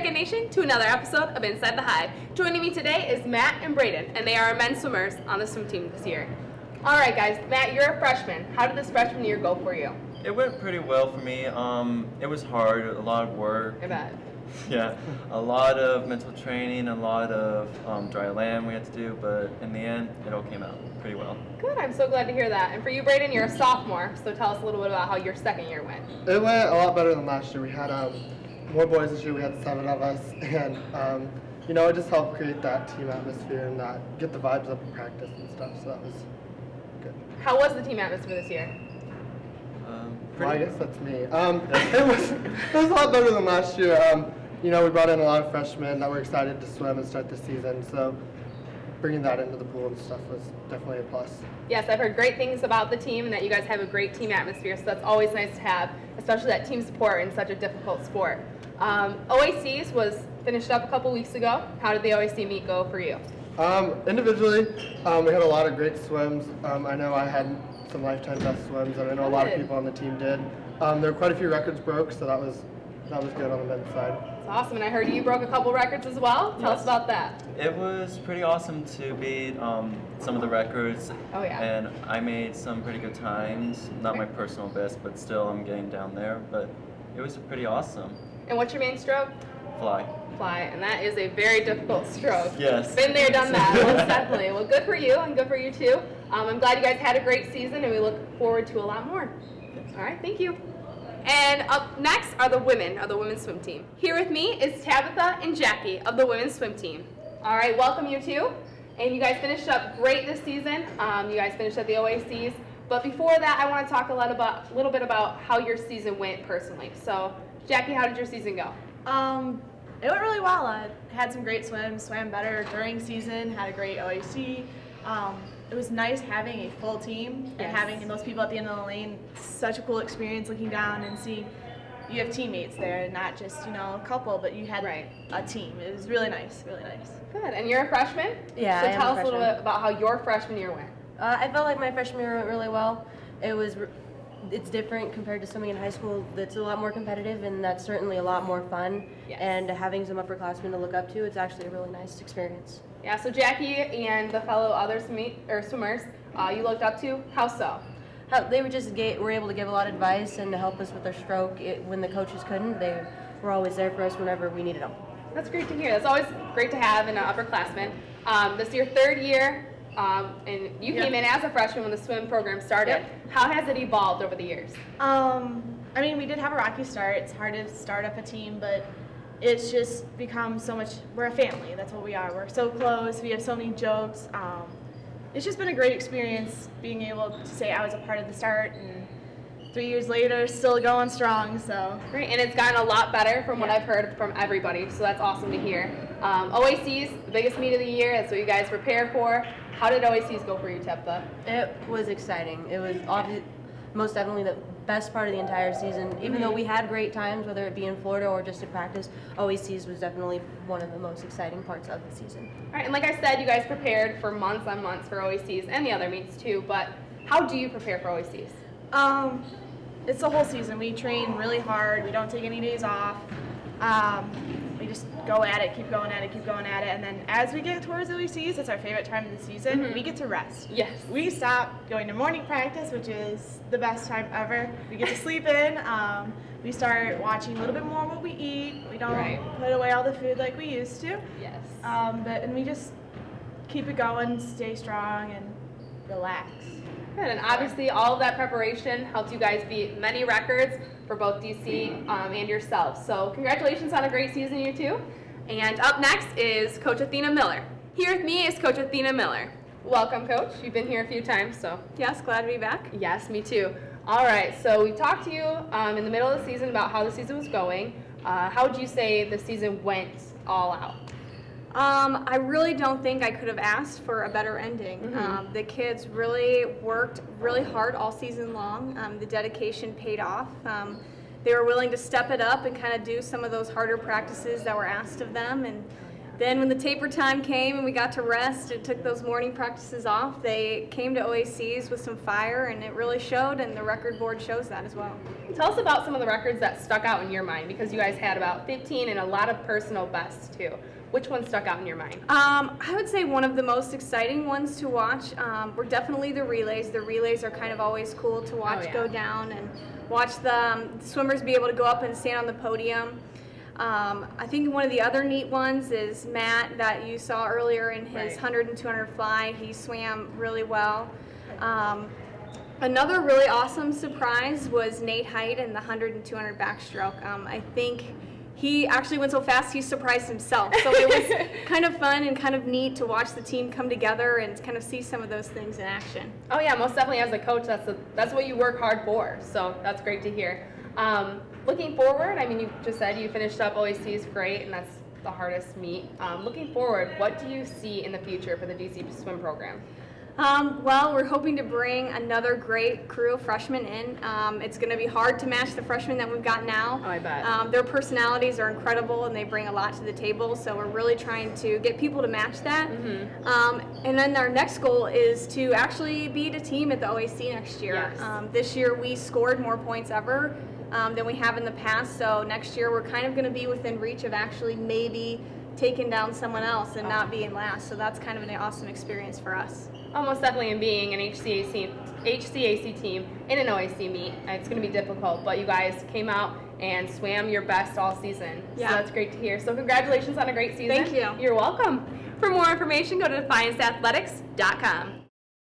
Beckett Nation to another episode of Inside the Hive. Joining me today is Matt and Braden, and they are men's swimmers on the swim team this year. All right, guys. Matt, you're a freshman. How did this freshman year go for you? It went pretty well for me. Um, it was hard, a lot of work. I bet. Yeah, a lot of mental training, a lot of um, dry land we had to do, but in the end, it all came out pretty well. Good. I'm so glad to hear that. And for you, Braden, you're a sophomore, so tell us a little bit about how your second year went. It went a lot better than last year. We had um, more boys this year. We had seven of us, and um, you know, it just helped create that team atmosphere and that get the vibes up in practice and stuff. So that was good. How was the team atmosphere this year? Um, Well, I guess that's me. Um, it was it was a lot better than last year. Um, you know, we brought in a lot of freshmen that were excited to swim and start the season. So bringing that into the pool and stuff was definitely a plus. Yes, I've heard great things about the team and that you guys have a great team atmosphere, so that's always nice to have, especially that team support in such a difficult sport. Um, OACs was finished up a couple weeks ago. How did the OAC meet go for you? Um, individually, um, we had a lot of great swims. Um, I know I had some lifetime best swims, and I know a lot of people on the team did. Um, there were quite a few records broke, so that was that was good on the men's side. It's awesome, and I heard you broke a couple records as well. Tell us about that. It was pretty awesome to beat um, some of the records. Oh, yeah. And I made some pretty good times. Not my personal best, but still I'm getting down there. But it was pretty awesome. And what's your main stroke? Fly. Fly, and that is a very difficult stroke. Yes. Been there, done that, most definitely. Well, good for you, and good for you too. Um, I'm glad you guys had a great season, and we look forward to a lot more. All right, thank you. And up next are the women of the women's swim team. Here with me is Tabitha and Jackie of the women's swim team. All right, welcome you two. And you guys finished up great this season. Um, you guys finished at the OACs. But before that, I want to talk a lot about, a little bit about how your season went personally. So, Jackie, how did your season go? Um, it went really well. I had some great swims, swam better during season, had a great OAC. Um, it was nice having a full team Yes. and having those people at the end of the lane. Such a cool experience looking down and seeing you have teammates there, not just you know a couple, but you had Right. a team. It was really nice, really nice. Good. And you're a freshman? Yeah, So I am tell a us a little bit about how your freshman year went. Uh, I felt like my freshman year went really well. It was, it's different compared to swimming in high school. It's a lot more competitive, and that's certainly a lot more fun. Yes. And having some upperclassmen to look up to, it's actually a really nice experience. Yeah, so Jackie and the fellow other or swimmers uh, you looked up to, how so? How, they were just ga- were able to give a lot of advice and to help us with our stroke it, when the coaches couldn't. They were always there for us whenever we needed them. That's great to hear. That's always great to have in an upperclassman. Um, this is your third year, um, and you Yeah. came in as a freshman when the swim program started. Yep. How has it evolved over the years? Um, I mean, we did have a rocky start. It's hard to start up a team, but it's just become so much. We're a family. That's what we are. We're so close. We have so many jokes. Um, it's just been a great experience being able to say I was a part of the start, and three years later, still going strong. So Great, and it's gotten a lot better from what I've heard from everybody, so that's awesome to hear. Um, OACs, the biggest meet of the year, that's what you guys prepare for. How did OACs go for you, Teppa? It was exciting. It was obvi- most definitely the best part of the entire season. Even though we had great times, whether it be in Florida or just in practice, OACs was definitely one of the most exciting parts of the season. All right, and like I said, you guys prepared for months on months for OACs and the other meets too, but how do you prepare for OACs? Um, it's the whole season. We train really hard. We don't take any days off. Um, we just go at it, keep going at it, keep going at it, and then as we get towards the OACs, it's our favorite time of the season. Mhm. We get to rest. Yes. We stop going to morning practice, which is the best time ever. We get to sleep in. Um, we start watching a little bit more what we eat. We don't Right. put away all the food like we used to. Yes. Um, but and we just keep it going, stay strong, and relax. Good, and obviously all of that preparation helped you guys beat many records for both DC um, and yourselves. So congratulations on a great season, you two. And up next is Coach Athena Miller. Here with me is Coach Athena Miller. Welcome, Coach. You've been here a few times, so Yes, glad to be back. yes, me too. All right, so we talked to you um, in the middle of the season about how the season was going. Uh, how would you say the season went all out? Um, I really don't think I could have asked for a better ending. Mhm. Um, the kids really worked really hard all season long. Um, the dedication paid off. Um, they were willing to step it up and kind of do some of those harder practices that were asked of them, and then when the taper time came and we got to rest and took those morning practices off, they came to OACs with some fire and it really showed and the record board shows that as well. Tell us about some of the records that stuck out in your mind because you guys had about 15 and a lot of personal bests too. Which one stuck out in your mind? Um, I would say one of the most exciting ones to watch um, were definitely the relays. The relays are kind of always cool to watch yeah. go down and watch the um, swimmers be able to go up and stand on the podium. Um, I think one of the other neat ones is Matt that you saw earlier in his Right. 100 and 200 fly. He swam really well. Um, another really awesome surprise was Nate Height in the 100 and 200 backstroke. Um, I think he actually went so fast he surprised himself. So it was kind of fun and kind of neat to watch the team come together and kind of see some of those things in action. Oh yeah, most definitely as a coach, that's a, that's what you work hard for. So that's great to hear. Um, looking forward, I mean, you just said you finished up OAC is great, and that's the hardest meet. Um, looking forward, what do you see in the future for the DC swim program? Um, well, we're hoping to bring another great crew of freshmen in. Um, it's going to be hard to match the freshmen that we've got now. Oh, I bet. Um, their personalities are incredible and they bring a lot to the table, so we're really trying to get people to match that. Mm-hmm. Um, and then our next goal is to actually beat a team at the OAC next year. Yes. Um, this year we scored more points ever um, than we have in the past, so next year we're kind of going to be within reach of actually maybe taking down someone else and not being last. So that's kind of an awesome experience for us. Almost definitely in being an HCAC, HCAC team in an OAC meet. It's going to be difficult, but you guys came out and swam your best all season. Yeah. So that's great to hear. So congratulations on a great season. Thank you. You're welcome. For more information, go to defianceathletics.com.